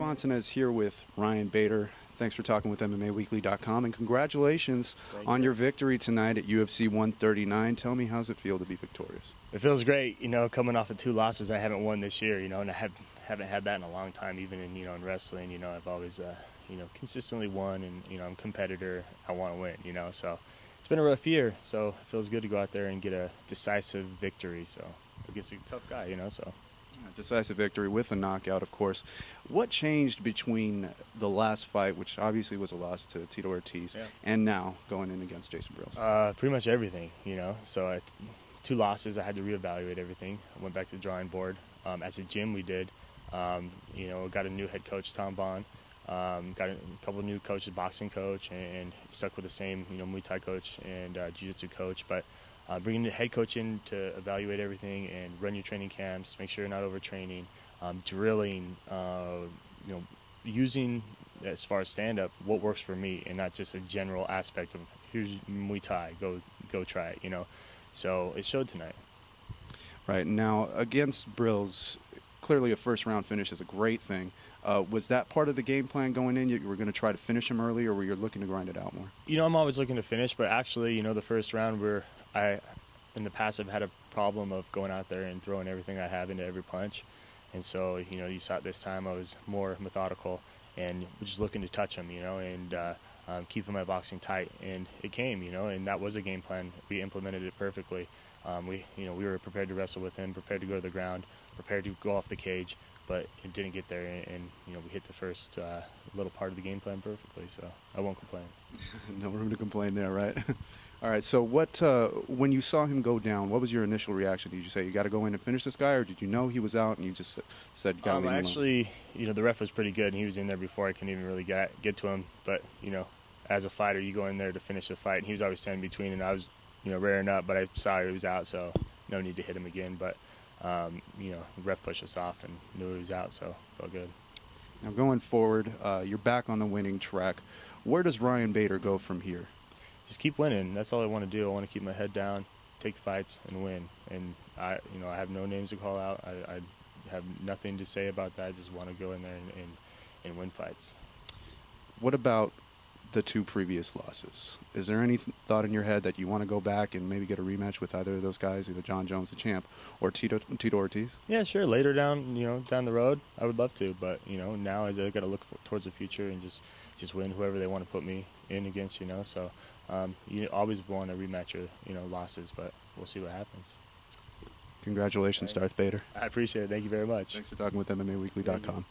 Fontanez here with Ryan Bader. Thanks for talking with MMAweekly.com and congratulations Thank on you. your victory tonight at UFC 139. Tell me, how's it feel to be victorious? It feels great, you know, coming off of two losses I haven't won this year, you know, and I have, haven't had that in a long time, even in, you know, in wrestling, you know, I've always, uh, you know, consistently won and, you know, I'm a competitor, I want to win, you know, so it's been a rough year, so it feels good to go out there and get a decisive victory, so I against a tough guy, you know, so. Decisive victory with a knockout, of course. What changed between the last fight, which obviously was a loss to Tito Ortiz, Yeah. and now going in against Jason Brilz? Uh, pretty much everything, you know. So I, two losses, I had to reevaluate everything. I went back to the drawing board. Um, as a gym, we did. Um, you know, got a new head coach, Tom Bond. Um, got a couple new coaches, boxing coach, and, and stuck with the same, you know, Muay Thai coach and uh, Jiu-Jitsu coach. But uh, bringing the head coach in to evaluate everything and run your training camps, make sure you're not overtraining, um, drilling, uh, you know, using as far as stand-up what works for me, and not just a general aspect of here's Muay Thai, go go try it, you know. So it showed tonight. Right now, against Brilz, clearly a first round finish is a great thing. Uh, was that part of the game plan going in? You were going to try to finish him early, or were you looking to grind it out more? You know, I'm always looking to finish, but actually, you know, the first round where I, in the past, I've had a problem of going out there and throwing everything I have into every punch, and so you know, you saw it this time. I was more methodical and just looking to touch him, you know, and uh, um, keeping my boxing tight, and it came, you know, and that was a game plan. We implemented it perfectly. Um, we, you know, we were prepared to wrestle with him, prepared to go to the ground, prepared to go off the cage, but it didn't get there, and, and you know, we hit the first uh, little part of the game plan perfectly. So I won't complain. no room to complain there, right? All right. So, what uh, when you saw him go down, what was your initial reaction? Did you say you got to go in and finish this guy, or did you know he was out and you just said you got to Um, leave him alone? actually, you know, the ref was pretty good, and he was in there before I couldn't even really get get to him. But you know, as a fighter, you go in there to finish the fight, and he was always standing between, and I was, you know, rearing up, but I saw he was out, so no need to hit him again. But um, you know, the ref pushed us off and knew he was out, so felt good. Now, going forward, uh, you're back on the winning track. Where does Ryan Bader go from here? Just keep winning. That's all I want to do. I want to keep my head down, take fights, and win. And I, you know, I have no names to call out. I, I have nothing to say about that. I just want to go in there and, and, and win fights. What about the two previous losses? Is there any th- thought in your head that you want to go back and maybe get a rematch with either of those guys, either Jon Jones, the champ, or Tito, Tito Ortiz? Yeah, sure. Later down, you know, down the road, I would love to, but you know, now I got to look for, towards the future and just just win whoever they want to put me in against. You know, so um, you always want to rematch your you know losses, but we'll see what happens. Congratulations, Thank Darth Bader. I appreciate it. Thank you very much. Thanks for talking with MMAweekly.com.